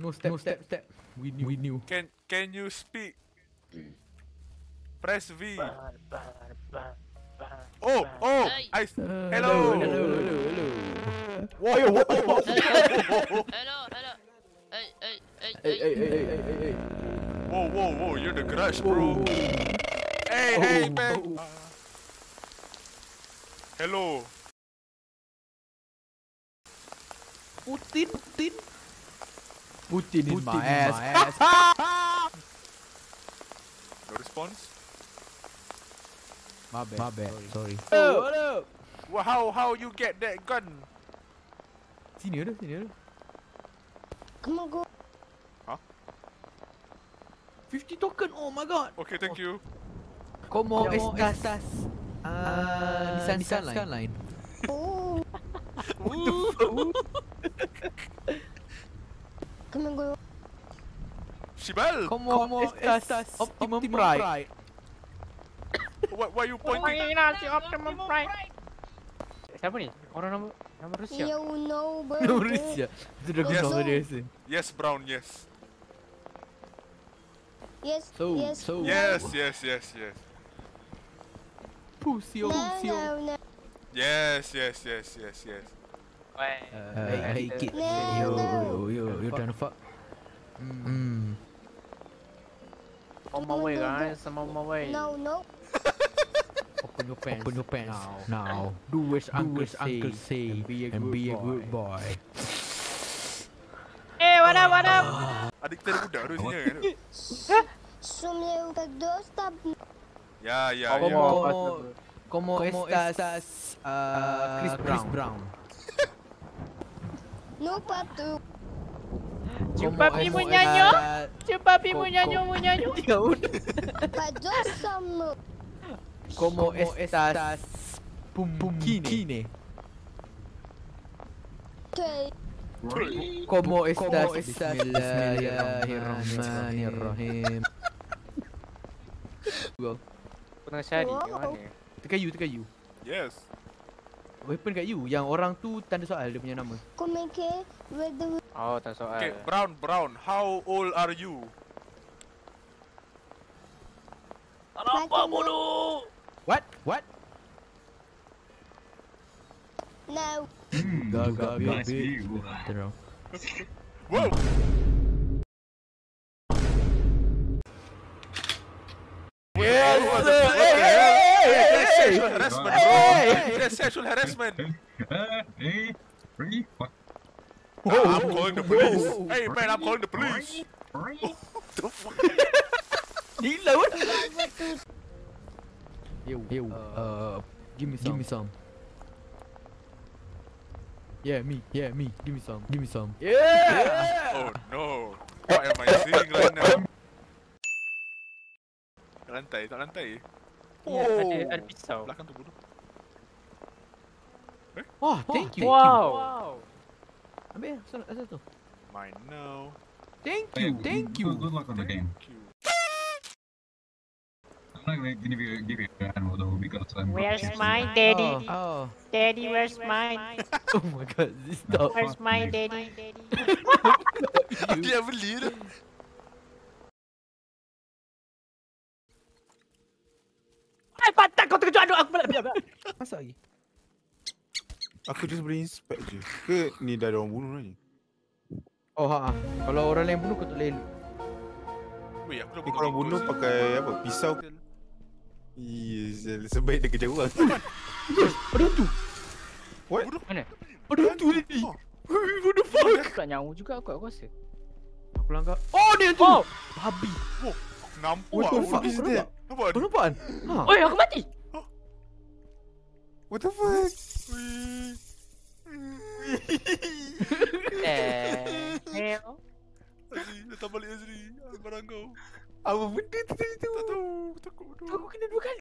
No step, step, step. We knew. We knew. Can can you speak? Press V. Oh, oh, Hey. I. Uh, Hello. Hello, hello, hello. Whoa, whoa, whoa. Hello, hello. Hey, hey, hey, Hey, hey, hey, hey, hey, hey. whoa, whoa, whoa, you're the crush, bro. Hey, Oh, hey, man. oh. Hello. Putin, Putin. Putin in my Putin in ass. my ass. No response. My bad. My bad. Sorry. Oh, What up? Well, how how you get that gun? Sini ada, sini ada. Come on, go. 50 token. Oh my god. Okay, thank you. Como estas? Ah, Nissan Nissan line. Oh. Come on, go. Shibal, Como, Como estas? Optimum Pride. why, why you pointing? Siapa ni? Orang nama nama Rusia. You know, bro. No Rusia. Itu dah Yes. guna nama dia rasa. Yes, Brown. Yes. Yes, So, yes. so. Yes, yes, yes, yes. Pusio, No, pusio. no, no. Yes, yes, yes, yes, yes. Weh. Uh, hey kid. No, Yo, no. yo, yo, you trying to fuck? Hmm. On my way guys, I'm on my way. No, no. Open your pants. Open your pants now. now. Do as Uncle, say, uncle say and be a, and good, be a good boy. Eh, what up, what up? Adik kita ada budak tu sini kan? Sumie dos tab. Ya, ya, Como- Como, como estas, uh, Chris, Brown. Chris Brown. No patu. Jumpa. Cuba pimu Ko- nyanyo ko- mu nyanyo. Pa dos sam. Como estas, pum pum kine. Como estas, Bismillahirrahmanirrahim. Go. Wow. kat mana? Tekan you. Yes. Weapon kat you. Yang orang tu tanda soal dia punya nama. Come ke with the Oh, tak soal. Okay, Brown, Brown. How old are you? Apa bodoh? What? What? No. Nice babe. view. Turn around. Whoa! Yes, What sexual hey. harassment, Hey! bro. That's sexual harassment. Uh, hey, three, what? I'm calling the police. Whoa. Hey, man, I'm calling the police. Three. the fuck? Gila what? Yo, yo, uh, give me some. Give me some. Yeah, me. Yeah, me. Give me some. Give me some. Yeah. yeah. Oh no. What am I seeing right now? Lantai, tak lantai. Ada ada pisau. Belakang tu bodoh. Oh, thank you. Wow. Asal asal tu. Mine now. Thank Hey, you. Thank good- you. Good luck on the game. Thank you. I'm not gonna give you give you an ammo though because I'm. Where's my daddy? Oh. Daddy, where's mine? Oh my god, this stop. Where's my daddy? Dia beli aduk aku balik. Masa lagi? Aku just boleh inspect je. Ke ni dah ada orang bunuh lagi? Oh ha. Kalau orang lain bunuh kau tak boleh. Weh, aku dah Ni kalau bunuh tikus. pakai apa? Pisau ke? Yes, sebaik dia kejauhan. Ada tu. What? Mana? Ada tu tadi. What the fuck? Tak nyawa juga aku aku rasa. Aku langgar. Oh, dia tu. Oh, Babi. Nampak. What the What fuck? is that? nampak? Nampak? Kau nampak kan? Ha. oi aku mati. What the fuck? Eh. Hell. Azri, datang balik Azri. Barang kau. Apa benda tu tadi tu? Tak tahu. Takut. Aku kena dua kali.